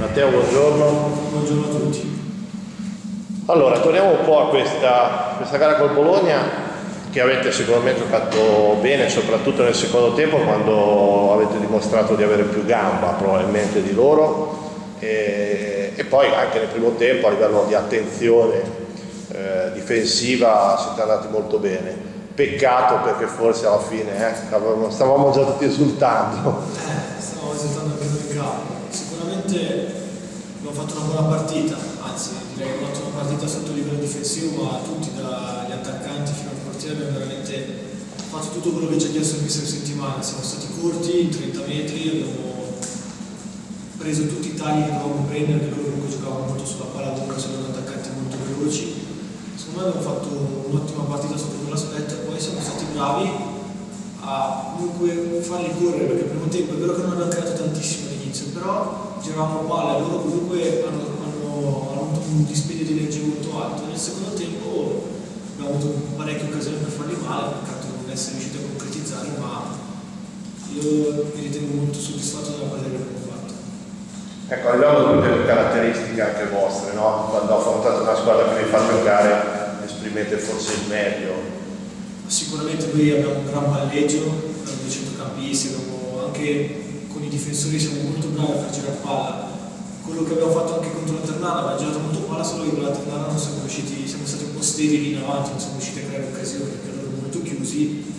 Matteo, buongiorno. Buongiorno a tutti. Allora, torniamo un po' a questa, questa gara col Bologna che avete sicuramente giocato bene, soprattutto nel secondo tempo quando avete dimostrato di avere più gamba probabilmente di loro e, e poi anche nel primo tempo a livello di attenzione eh, difensiva siete andati molto bene. Peccato perché forse alla fine eh, stavamo già tutti esultando. Eh, stavamo esultando anche noi in campo. Sicuramente abbiamo fatto una buona partita, anzi direi un'ottima partita sotto livello difensivo, ma tutti dagli attaccanti fino al portiere abbiamo veramente fatto tutto quello che ci ha chiesto in questa settimana. Siamo stati corti in 30 metri, abbiamo preso tutti i tagli che dovevamo prendere, che loro comunque giocavano molto sulla palla lunga, sono attaccanti molto veloci. Secondo me abbiamo fatto un'ottima partita sotto quell'aspetto e poi siamo stati bravi a comunque farli correre perché il primo tempo è vero che non abbiamo creato tantissimo all'inizio, però giravamo palle, loro comunque hanno, hanno, hanno avuto un dispendio di energia molto alto. Nel secondo tempo abbiamo avuto parecchie occasioni per farli male, peccato non essere riusciti a concretizzarli, ma io mi ritengo molto soddisfatto della partita che abbiamo fatto. Ecco, a livello delle caratteristiche anche vostre, no? quando affrontate una squadra che vi fa giocare, esprimete forse il meglio. Sicuramente noi abbiamo un gran palleggio, abbiamo dei centrocampisti, anche con i difensori siamo molto bravi a far girare palla. Quello che abbiamo fatto anche contro la Ternana, abbiamo girato molto palla, solo che con la Ternana non siamo riusciti, siamo stati un po' sterili in avanti, non siamo riusciti a creare occasioni perché loro molto chiusi.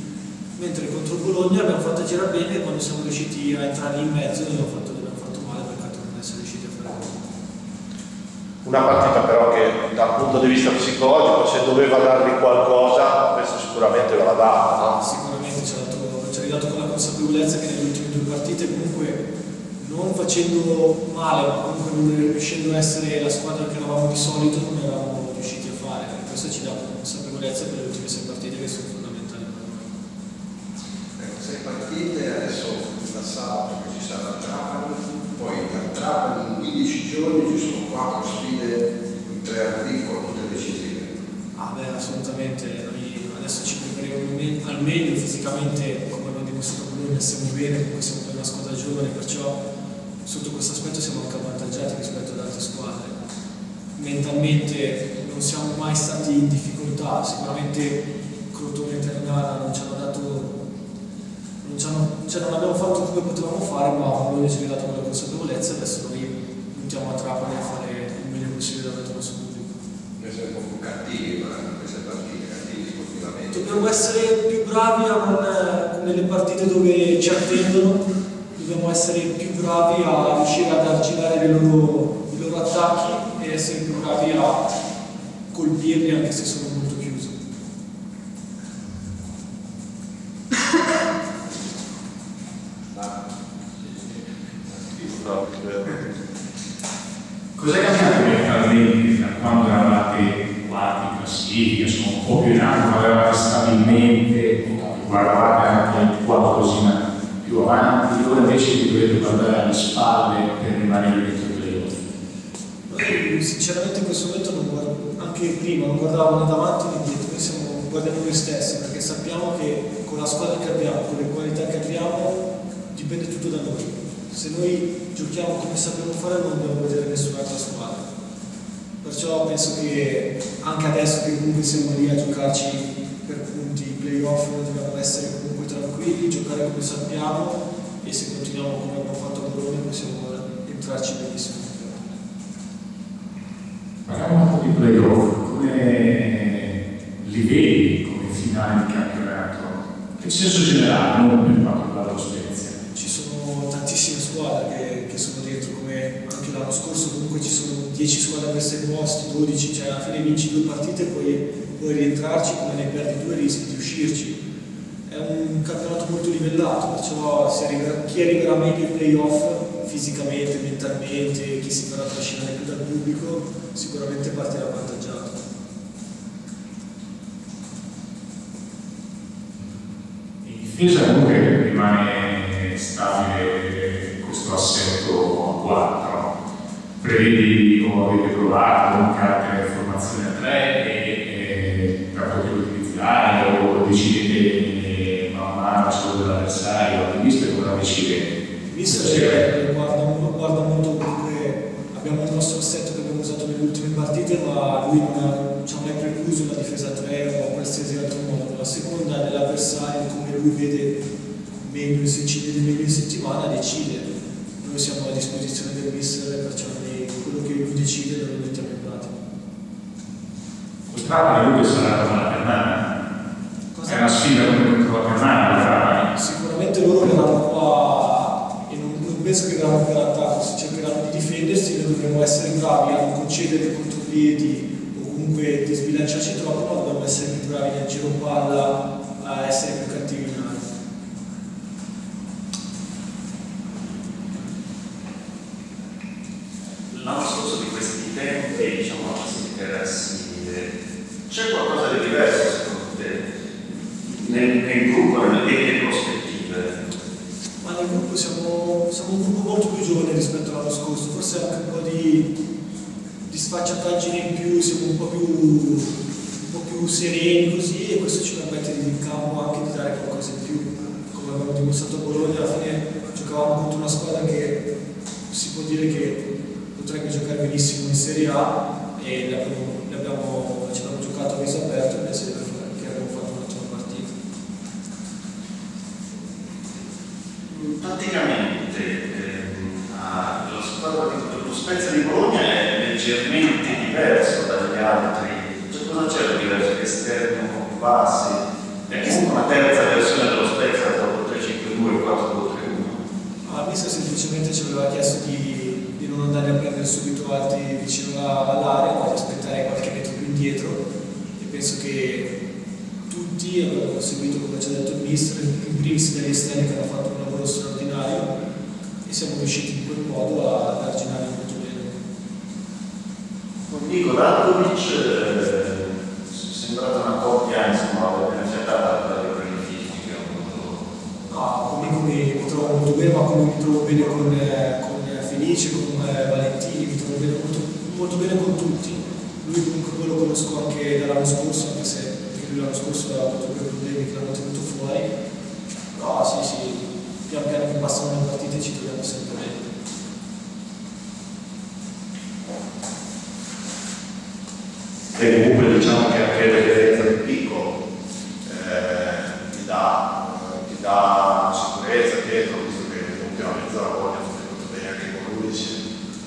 Mentre contro Bologna abbiamo fatto girare bene e quando siamo riusciti a entrare in mezzo abbiamo fatto Una partita però che dal punto di vista psicologico se doveva darvi qualcosa, questo sicuramente ve l'ha data, no? Sicuramente ci ha, dato, ha ridato quella consapevolezza che nelle ultime due partite comunque non facendo male, ma comunque non riuscendo a essere la squadra che eravamo di solito, non eravamo riusciti a fare. Questo ci dà consapevolezza per le ultime sei partite che sono fondamentali per noi. Ecco, sei partite, adesso la sabato che ci sarà Trapani, poi da Trapani in 15 giorni ci sono quattro sfide in tre anni con tutte decisive. Ah beh, assolutamente, noi adesso ci prepariamo al meglio fisicamente, come abbiamo dimostrato Bologna, stiamo bene, comunque siamo per una squadra giovane, perciò sotto questo aspetto siamo anche avvantaggiati rispetto ad altre squadre. Mentalmente non siamo mai stati in difficoltà, sicuramente Crotone e Ternana non ci hanno dato, non, ci hanno, cioè non abbiamo fatto come potevamo fare, ma Bologna ci ha dato quella consapevolezza e adesso noi puntiamo a Trapani a fare il meglio possibile davanti al nostro pubblico. Noi siamo un po' più cattivi in queste partite, cattivi sportivamente. Dobbiamo essere più bravi a non, nelle partite dove ci attendono, dobbiamo essere più bravi a riuscire ad arginare i loro, i loro attacchi e essere più bravi a colpirli anche se sono molto chiusi. Cos'è cambiato? Mentalmente da quando eravate quarti in classifica, insomma un po' più in alto, ma eravate stabilmente, guardavate anche qualcosina più avanti, invece vi dovete guardare alle spalle per rimanere dentro playoff? Sinceramente in questo momento non guardo, anche prima non guardavo né davanti né dietro, noi siamo, guardiamo noi stessi perché sappiamo che con la squadra che abbiamo, con le qualità che abbiamo, dipende tutto da noi se noi giochiamo come sappiamo fare non dobbiamo vedere nessun'altra squadra. Perciò penso che anche adesso che comunque siamo lì a giocarci per punti i playoff dobbiamo essere comunque tranquilli, giocare come sappiamo e se continuiamo come abbiamo fatto a Bologna possiamo entrarci benissimo. Parliamo un po' di playoff, come li vedi come finale di campionato? In senso generale, non per quanto riguarda lo Spezia tantissime squadre che, che, sono dentro, come anche l'anno scorso comunque ci sono 10 squadre per 6 posti, 12, cioè alla fine vinci due partite e poi puoi rientrarci, come ne perdi due rischi di uscirci. È un campionato molto livellato, perciò arriverà, chi arriverà meglio ai playoff fisicamente, mentalmente, chi si farà trascinare più dal pubblico, sicuramente partirà avvantaggiato. In difesa comunque rimane stabile questo assetto a 4. Prevedi o avete provato un carattere formazione a 3 dell'avversario? Il mister cosa decide? Il mister guarda, guarda molto comunque abbiamo il nostro assetto che abbiamo usato nelle ultime partite, ma lui non ha, ci ha mai precluso la difesa a 3 o qualsiasi altro modo. La seconda dell'avversario, come lui vede meglio, se ci vede meglio in settimana, decide. Noi siamo a disposizione del mister, perciò quello che lui decide lo mettiamo in pratica. Trapani lui sarà come la Permana. È una sfida come con la Permana, Sicuramente loro verranno qua e non, non penso che verranno per attacco, si cercheranno di difendersi, noi dovremo essere bravi a non concedere contropiedi o comunque di sbilanciarci troppo, ma dobbiamo essere più bravi nel giro palla, a essere più cattivi in aria. L'anno scorso di questi tempi, diciamo, si simile. C'è qualcosa di diverso secondo te nel, nel gruppo, nelle, nelle prospettive? Ma nel gruppo siamo, siamo, un gruppo molto più giovane rispetto all'anno scorso, forse anche un po' di, di sfacciataggine in più, siamo un po' più, un po' più sereni così e questo ci permette di in campo anche di dare qualcosa in più. Come abbiamo dimostrato a Bologna, alla fine giocavamo contro una squadra che si può dire che potrebbe giocare benissimo in Serie A e l'abbiamo, l'abbiamo, ci abbiamo giocato a viso aperto e penso che abbiamo fatto un'ottima partita. Praticamente ehm, la squadra lo Spezia di Bologna è leggermente diverso dagli altri. Cioè, cosa c'è di diverso? Esterno con passi? È comunque una terza versione dello Spezia dopo 3-5-2 e 4-2-3-1. Ma il semplicemente ci aveva chiesto di, di, non andare a prendere subito altri vicino all'area, ma di aspettare qualche metro più indietro e penso che tutti avevano seguito come ci ha detto il mister, in primis degli esterni che hanno fatto un lavoro straordinario e siamo riusciti in quel modo ad arginare molto bene. Con Nico Radovic eh, sembrata una coppia insomma ben accettata da livello fisico. No, Nico mi, trovo molto bene, ma come mi trovo bene con, eh, con Felice, con eh, Valentini, mi trovo bene, molto, molto, bene con tutti. Lui comunque quello conosco anche dall'anno scorso, anche se lui l'anno scorso aveva avuto quei problemi che l'hanno tenuto fuori. Però sì, sì, pian piano che passano le partite ci troviamo sempre bene. E comunque diciamo che anche l'esperienza del picco eh, ti, dà, ti dà sicurezza dietro, visto che l'ultima mezz'ora voglia fatto bene anche con lui.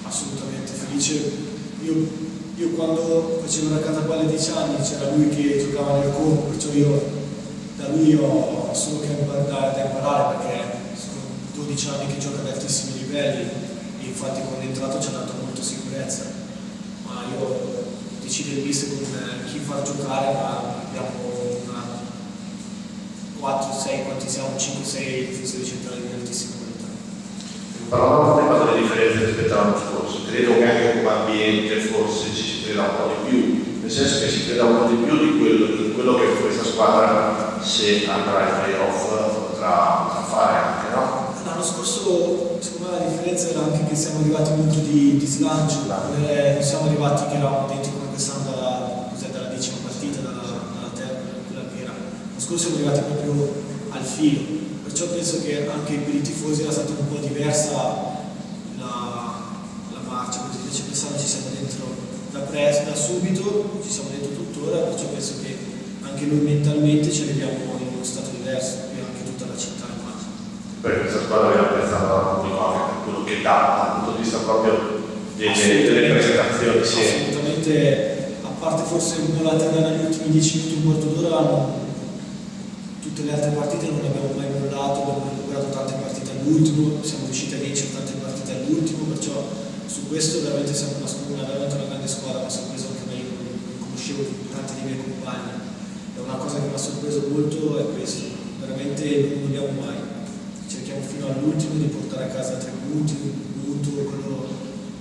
Assolutamente felice. Io, io quando facevo la catapalla a 10 anni c'era lui che giocava nel corpo, perciò io da lui ho solo che imparare, da imparare perché sono 12 anni che gioca ad altissimi livelli infatti quando è entrato ci ha dato molta sicurezza. Ma io decide il mister con chi far giocare, ma abbiamo una 4, 6, quanti siamo? 5, 6 difensori centrali di altissima qualità. Parlavamo prima delle differenze rispetto all'anno scorso, credo che anche come ambiente forse ci si creda un po' di più, nel senso che si creda un po' di più di quello, di quello che questa squadra se andrà ai playoff potrà fare anche, no? L'anno scorso secondo me la differenza era anche che siamo arrivati molto di, di slancio, non siamo arrivati che eravamo dentro come quest'anno dalla, dalla decima partita, dalla, dalla terza, quella che era. L'anno scorso siamo arrivati proprio al filo, perciò penso che anche per i tifosi era stata un po' diversa la, la marcia, così invece quest'anno ci siamo dentro da, presto, da subito, ci siamo dentro tuttora, perciò penso che anche noi mentalmente ci arriviamo in uno stato diverso, e anche tutta la città immagino. Beh, questa squadra viene apprezzata pubblico anche per quello che dà dal punto di vista proprio delle, delle presentazioni. Sì. Assolutamente, a parte forse una laterna negli ultimi 10 minuti, un quarto d'ora, tutte le altre partite non abbiamo mai mollato, abbiamo recuperato tante partite all'ultimo, siamo riusciti a vincere tante partite all'ultimo, perciò su questo veramente siamo una, una, veramente una grande squadra, mi ha sorpreso anche me, conoscevo tanti dei miei compagni. È una cosa che mi ha sorpreso molto è questo, veramente non molliamo mai cerchiamo fino all'ultimo di portare a casa tributi, Guto, quello...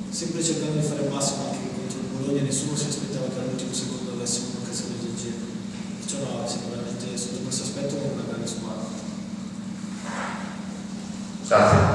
sempre cercando di fare il massimo anche contro il Bologna, nessuno si aspettava che all'ultimo secondo avessimo un'occasione del genere. Perciò no, siamo veramente sotto questo aspetto come una grande squadra. Grazie.